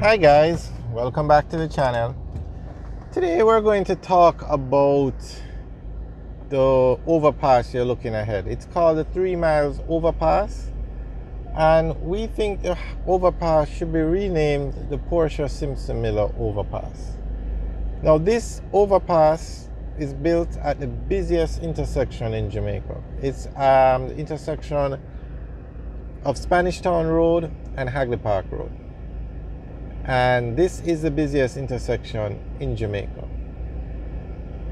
Hi guys, welcome back to the channel. Today we're going to talk about the overpass you're looking ahead. It's called the Three Miles Overpass and we think the overpass should be renamed the Portia Simpson Miller Overpass. Now this overpass is built at the busiest intersection in Jamaica. It's um, the intersection of Spanish Town Road and Hagley Park Road. And this is the busiest intersection in Jamaica.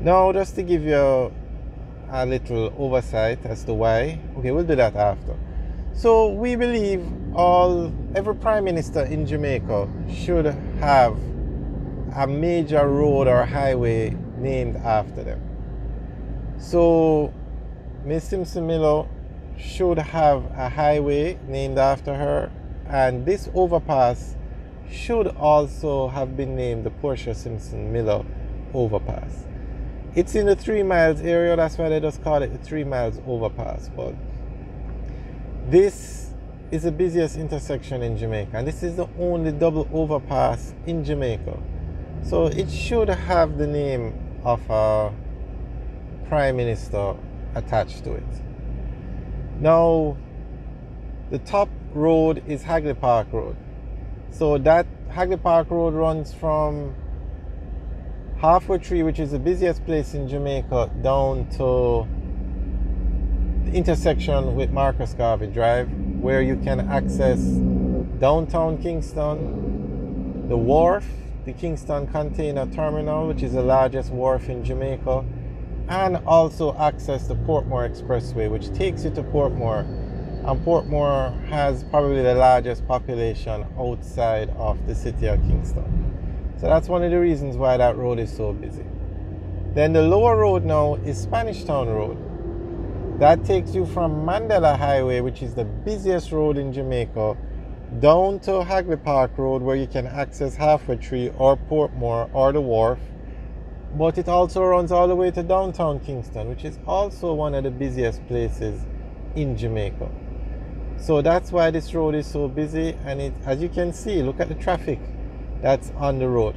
Now, just to give you a little oversight as to why, okay, we'll do that after. So, we believe all every prime minister in Jamaica should have a major road or highway named after them. So, Miss Simpson Miller should have a highway named after her, and this overpass should also have been named the Portia Simpson Miller Overpass. It's in the three miles area, that's why they just call it the three miles overpass. But this is the busiest intersection in Jamaica, and this is the only double overpass in Jamaica. So it should have the name of a prime minister attached to it. Now, the top road is Hagley Park Road. So that Hagley Park Road runs from Halfway Tree, which is the busiest place in Jamaica, down to the intersection with Marcus Garvey Drive, where you can access downtown Kingston, the wharf, the Kingston Container Terminal, which is the largest wharf in Jamaica, and also access the Portmore Expressway, which takes you to Portmore. And Portmore has probably the largest population outside of the city of Kingston. So that's one of the reasons why that road is so busy. Then the lower road now is Spanish Town Road. That takes you from Mandela Highway, which is the busiest road in Jamaica, down to Hagley Park Road, where you can access Halfway Tree or Portmore or the Wharf but it also runs all the way to downtown Kingston, which is also one of the busiest places in Jamaica. So that's why this road is so busy, and it, as you can see, look at the traffic that's on the road.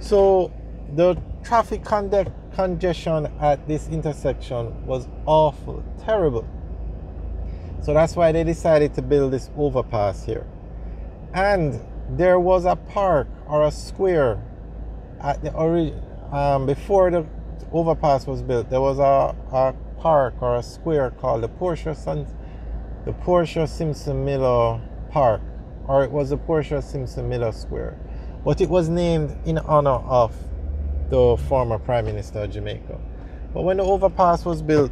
So the traffic con- congestion at this intersection was awful, terrible. So that's why they decided to build this overpass here. And there was a park or a square at the origin, um, before the overpass was built, there was a, a park or a square called the Portia Sun, the Simpson Miller Park, or it was the Simpson Miller Square, but it was named in honor of the former Prime Minister of Jamaica. But when the overpass was built,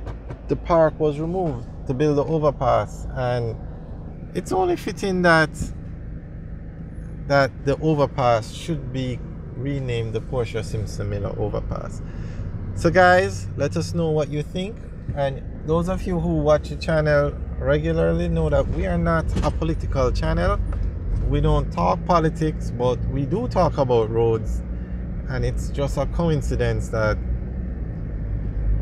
the park was removed to build the overpass, and it's only fitting that that the overpass should be renamed the Simpson Miller Overpass. So, guys, let us know what you think. And those of you who watch the channel regularly know that we are not a political channel. We don't talk politics, but we do talk about roads. And it's just a coincidence that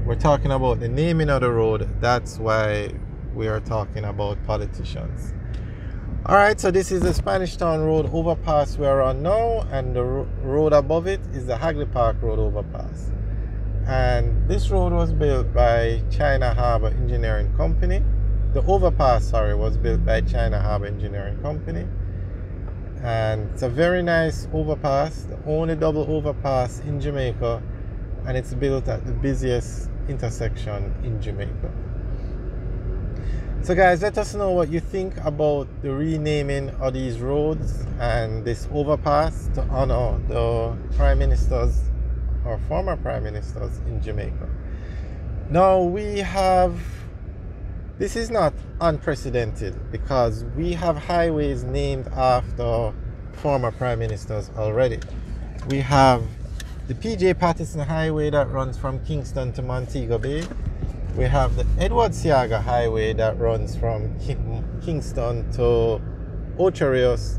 we're talking about the naming of the road. That's why we are talking about politicians. All right, so this is the Spanish Town Road overpass we're on now, and the road above it is the Hagley Park Road overpass. And this road was built by China Harbour Engineering Company. The overpass, sorry, was built by China Harbour Engineering Company. And it's a very nice overpass, the only double overpass in Jamaica, and it's built at the busiest intersection in Jamaica. So, guys, let us know what you think about the renaming of these roads and this overpass to honor the prime ministers or former prime ministers in Jamaica. Now, we have this is not unprecedented because we have highways named after former prime ministers already. We have the PJ Patterson Highway that runs from Kingston to Montego Bay. We have the Edward Seaga Highway that runs from Kingston to Ocho Rios,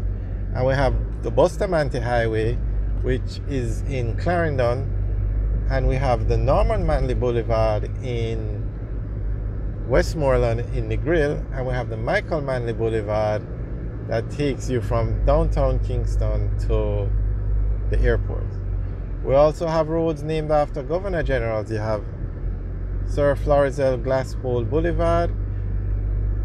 and we have the Bustamante Highway, which is in Clarendon, and we have the Norman Manley Boulevard in Westmoreland in Negril, and we have the Michael Manley Boulevard that takes you from downtown Kingston to the airport. We also have roads named after governor generals. You have Sir Florizel Glasspool Boulevard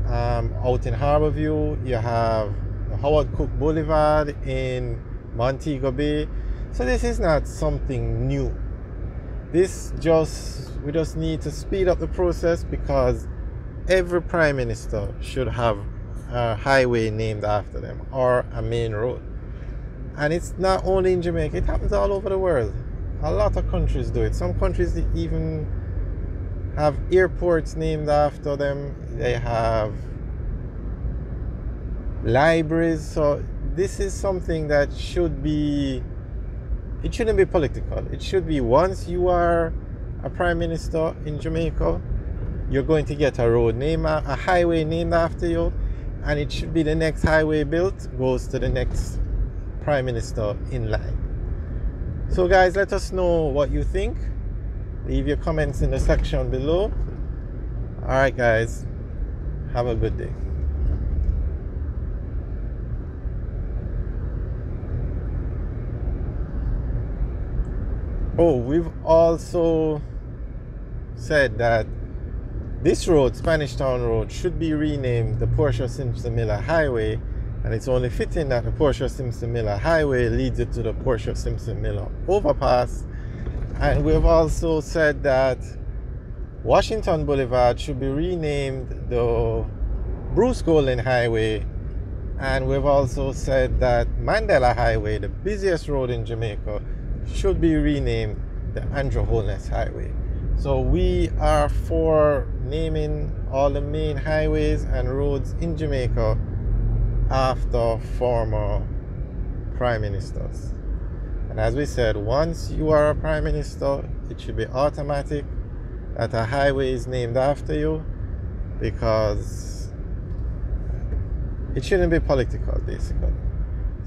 um, out in Harborview. You have Howard Cooke Boulevard in Montego Bay. So this is not something new. This just we just need to speed up the process because every prime minister should have a highway named after them or a main road. And it's not only in Jamaica, it happens all over the world. A lot of countries do it. Some countries even have airports named after them, they have libraries. So, this is something that should be, it shouldn't be political. It should be once you are a prime minister in Jamaica, you're going to get a road name, a highway named after you, and it should be the next highway built goes to the next Prime Minister in line. So, guys, let us know what you think. Leave your comments in the section below. All right, guys, have a good day. Oh, we've also said that this road, Spanish Town Road, should be renamed the Portia Simpson Miller Highway and it's only fitting that the Portia Simpson Miller Highway leads it to the Portia Simpson Miller overpass. And we've also said that Washington Boulevard should be renamed the Bruce Golding Highway. And we've also said that Mandela Highway, the busiest road in Jamaica, should be renamed the Andrew Holness Highway. So we are for naming all the main highways and roads in Jamaica after former prime ministers. And as we said, once you are a prime minister, it should be automatic that a highway is named after you because it shouldn't be political, basically.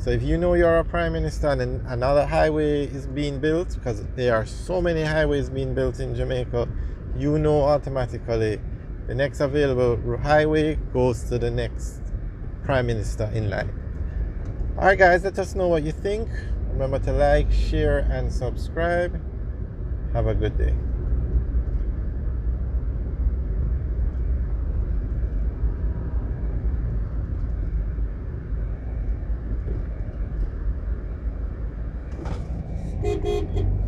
So if you know you're a prime minister and another highway is being built, because there are so many highways being built in Jamaica, you know automatically the next available highway goes to the next prime minister in line. Alright, guys, let us know what you think. Remember to like, share, and subscribe. Have a good day. Beep, beep, beep.